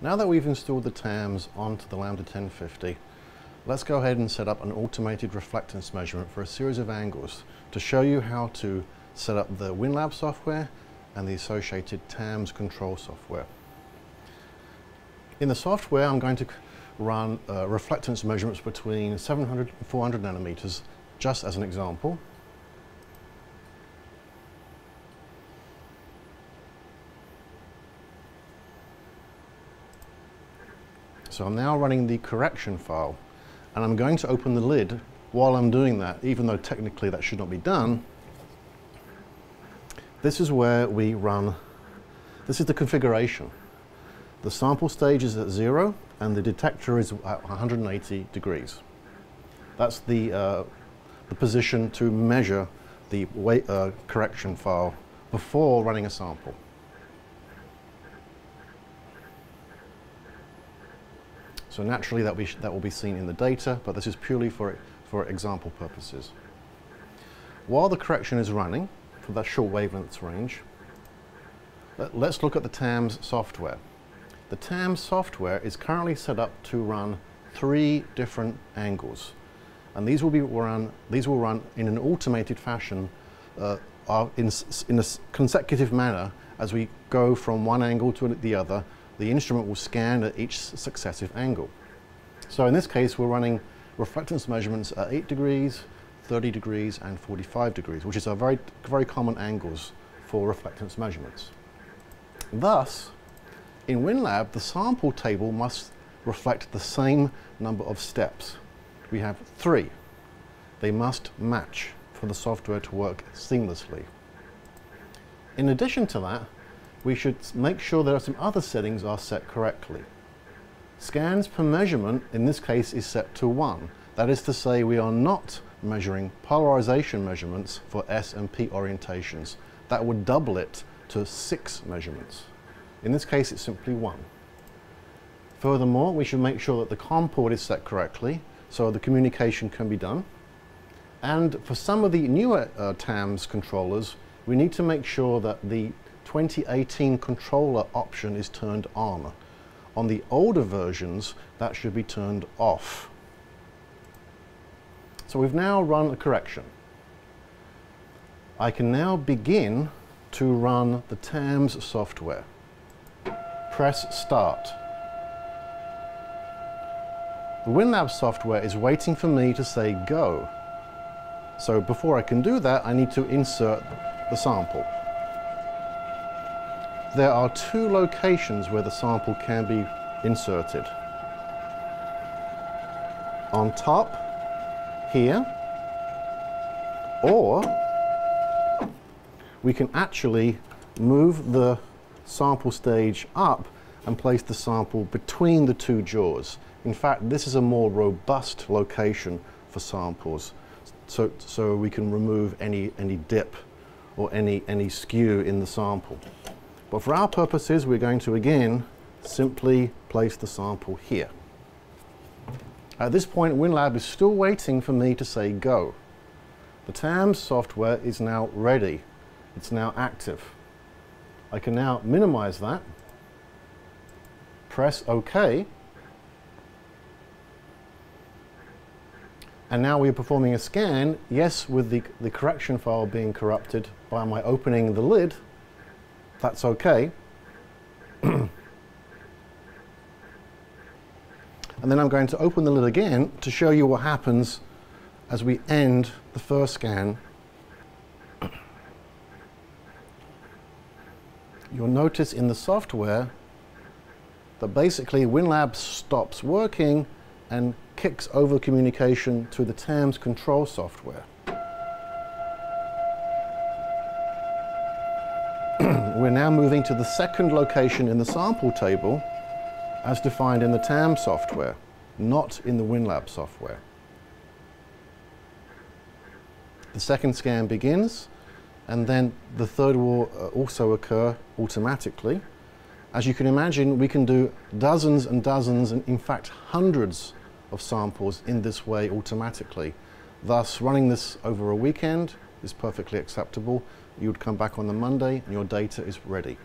Now that we've installed the TAMS onto the Lambda 1050, let's go ahead and set up an automated reflectance measurement for a series of angles to show you how to set up the WinLab software and the associated TAMS control software. In the software, I'm going to run uh, reflectance measurements between 700 and 400 nanometers, just as an example. So I'm now running the correction file and I'm going to open the lid while I'm doing that, even though technically that should not be done. This is where we run, this is the configuration. The sample stage is at zero and the detector is at 180 degrees. That's the, uh, the position to measure the weight, uh, correction file before running a sample. So naturally that, we that will be seen in the data, but this is purely for, for example purposes. While the correction is running, for that short wavelength range, let, let's look at the TAMS software. The TAMS software is currently set up to run three different angles. And these will be run, these will run in an automated fashion uh, in, in a consecutive manner as we go from one angle to the other the instrument will scan at each successive angle. So in this case, we're running reflectance measurements at 8 degrees, 30 degrees, and 45 degrees, which is a very, very common angles for reflectance measurements. Thus, in WinLab, the sample table must reflect the same number of steps. We have three. They must match for the software to work seamlessly. In addition to that, we should make sure are some other settings are set correctly. Scans per measurement, in this case, is set to 1. That is to say we are not measuring polarization measurements for S and P orientations. That would double it to 6 measurements. In this case, it's simply 1. Furthermore, we should make sure that the COM port is set correctly so the communication can be done. And for some of the newer uh, TAMS controllers, we need to make sure that the 2018 controller option is turned on. On the older versions, that should be turned off. So we've now run a correction. I can now begin to run the TAMS software. Press Start. The WinLab software is waiting for me to say go. So before I can do that, I need to insert the sample. There are two locations where the sample can be inserted. On top, here, or we can actually move the sample stage up and place the sample between the two jaws. In fact, this is a more robust location for samples, so, so we can remove any, any dip or any, any skew in the sample. But for our purposes, we're going to again simply place the sample here. At this point, WinLab is still waiting for me to say go. The TAMS software is now ready. It's now active. I can now minimize that, press OK, and now we're performing a scan, yes, with the, the correction file being corrupted by my opening the lid, that's okay. and then I'm going to open the lid again to show you what happens as we end the first scan. You'll notice in the software that basically WinLab stops working and kicks over communication to the TAMS control software. we're now moving to the second location in the sample table as defined in the TAM software, not in the WinLab software. The second scan begins, and then the third will uh, also occur automatically. As you can imagine, we can do dozens and dozens, and in fact hundreds of samples in this way automatically. Thus, running this over a weekend is perfectly acceptable you would come back on the Monday and your data is ready.